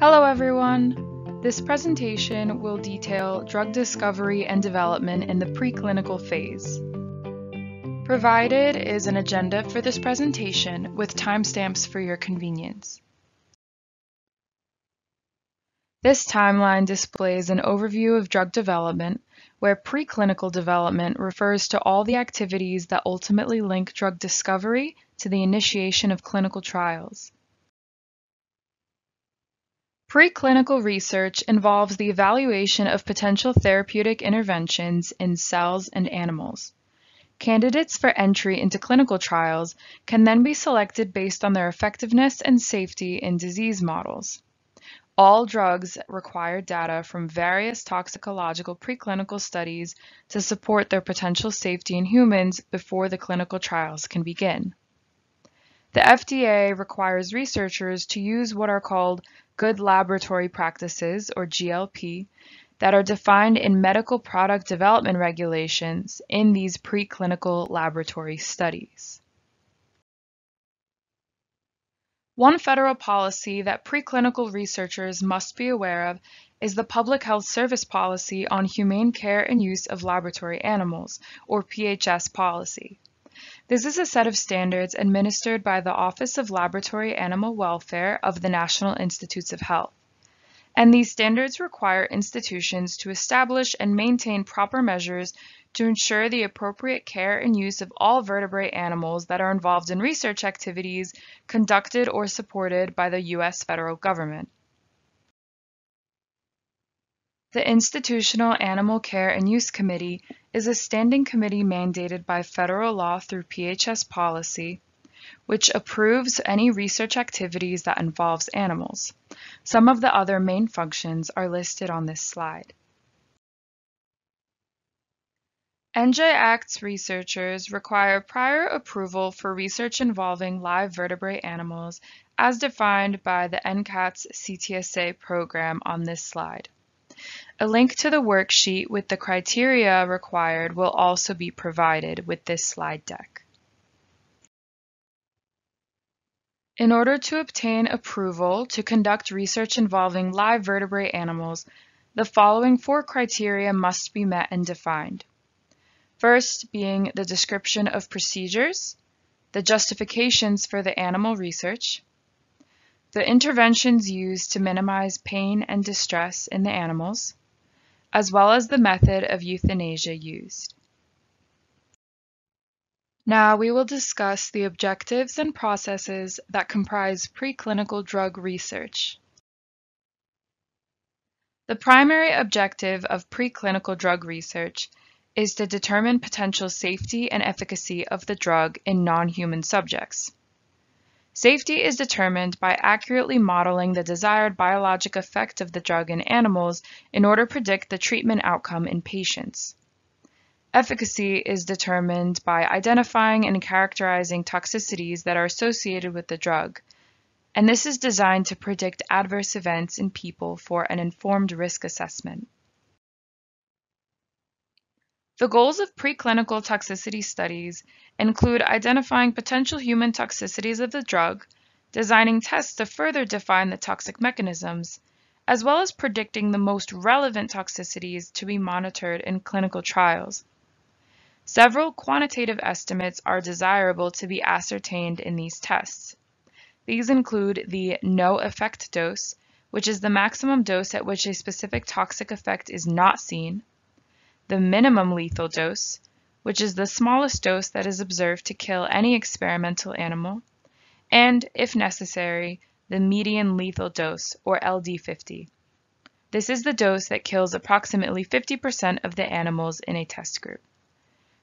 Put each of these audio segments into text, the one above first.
Hello everyone! This presentation will detail drug discovery and development in the preclinical phase. Provided is an agenda for this presentation with timestamps for your convenience. This timeline displays an overview of drug development, where preclinical development refers to all the activities that ultimately link drug discovery to the initiation of clinical trials. Preclinical research involves the evaluation of potential therapeutic interventions in cells and animals. Candidates for entry into clinical trials can then be selected based on their effectiveness and safety in disease models. All drugs require data from various toxicological preclinical studies to support their potential safety in humans before the clinical trials can begin. The FDA requires researchers to use what are called good laboratory practices, or GLP, that are defined in medical product development regulations in these preclinical laboratory studies. One federal policy that preclinical researchers must be aware of is the Public Health Service Policy on Humane Care and Use of Laboratory Animals, or PHS policy. This is a set of standards administered by the Office of Laboratory Animal Welfare of the National Institutes of Health. And these standards require institutions to establish and maintain proper measures to ensure the appropriate care and use of all vertebrate animals that are involved in research activities conducted or supported by the U.S. federal government. The Institutional Animal Care and Use Committee is a standing committee mandated by federal law through PHS policy, which approves any research activities that involves animals. Some of the other main functions are listed on this slide. NJ ACTS researchers require prior approval for research involving live vertebrate animals as defined by the NCATS CTSA program on this slide. A link to the worksheet with the criteria required will also be provided with this slide deck. In order to obtain approval to conduct research involving live vertebrate animals, the following four criteria must be met and defined. First being the description of procedures, the justifications for the animal research, the interventions used to minimize pain and distress in the animals, as well as the method of euthanasia used. Now we will discuss the objectives and processes that comprise preclinical drug research. The primary objective of preclinical drug research is to determine potential safety and efficacy of the drug in non-human subjects. Safety is determined by accurately modeling the desired biologic effect of the drug in animals in order to predict the treatment outcome in patients. Efficacy is determined by identifying and characterizing toxicities that are associated with the drug, and this is designed to predict adverse events in people for an informed risk assessment. The goals of preclinical toxicity studies include identifying potential human toxicities of the drug, designing tests to further define the toxic mechanisms, as well as predicting the most relevant toxicities to be monitored in clinical trials. Several quantitative estimates are desirable to be ascertained in these tests. These include the no effect dose, which is the maximum dose at which a specific toxic effect is not seen, the minimum lethal dose, which is the smallest dose that is observed to kill any experimental animal, and, if necessary, the median lethal dose, or LD50. This is the dose that kills approximately 50% of the animals in a test group.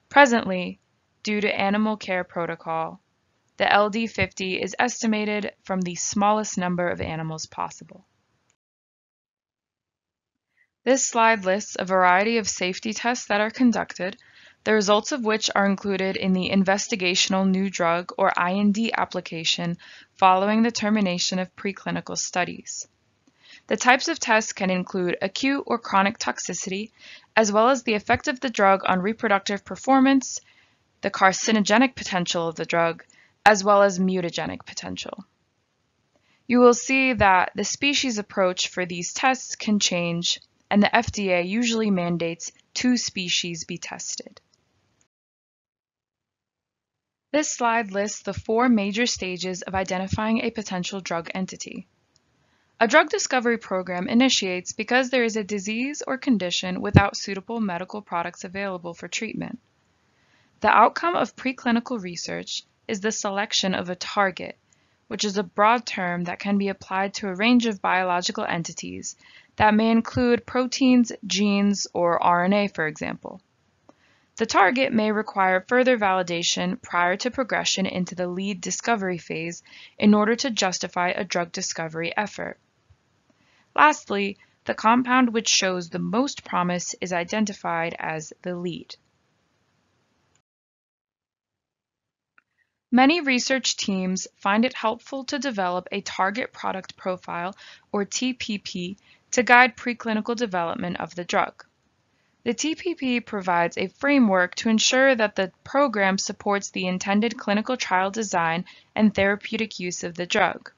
Presently, due to animal care protocol, the LD50 is estimated from the smallest number of animals possible. This slide lists a variety of safety tests that are conducted, the results of which are included in the Investigational New Drug or IND application following the termination of preclinical studies. The types of tests can include acute or chronic toxicity, as well as the effect of the drug on reproductive performance, the carcinogenic potential of the drug, as well as mutagenic potential. you will see that the species approach for these tests can change, and the FDA usually mandates two species be tested. This slide lists the four major stages of identifying a potential drug entity. A drug discovery program initiates because there is a disease or condition without suitable medical products available for treatment. The outcome of preclinical research is the selection of a target, which is a broad term that can be applied to a range of biological entities that may include proteins, genes, or RNA, for example. The target may require further validation prior to progression into the lead discovery phase in order to justify a drug discovery effort. Lastly, the compound which shows the most promise is identified as the lead. Many research teams find it helpful to develop a target product profile, or TPP, to guide preclinical development of the drug. The TPP provides a framework to ensure that the program supports the intended clinical trial design and therapeutic use of the drug.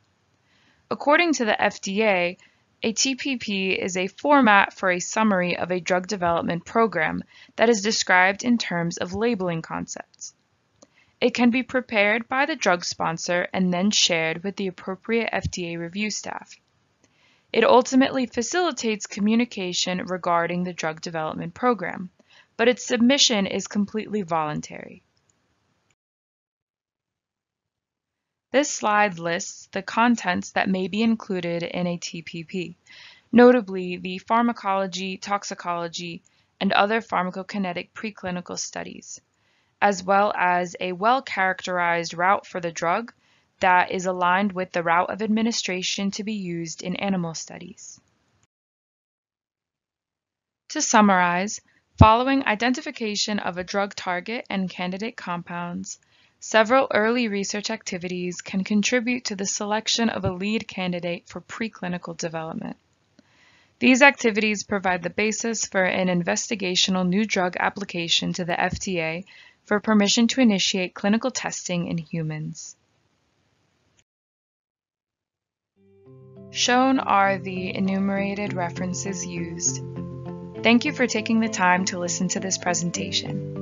According to the FDA, a TPP is a format for a summary of a drug development program that is described in terms of labeling concepts. It can be prepared by the drug sponsor and then shared with the appropriate FDA review staff. It ultimately facilitates communication regarding the drug development program, but its submission is completely voluntary. This slide lists the contents that may be included in a TPP, notably the pharmacology, toxicology, and other pharmacokinetic preclinical studies, as well as a well-characterized route for the drug that is aligned with the route of administration to be used in animal studies. To summarize, following identification of a drug target and candidate compounds, Several early research activities can contribute to the selection of a lead candidate for preclinical development. These activities provide the basis for an investigational new drug application to the FDA for permission to initiate clinical testing in humans. Shown are the enumerated references used. Thank you for taking the time to listen to this presentation.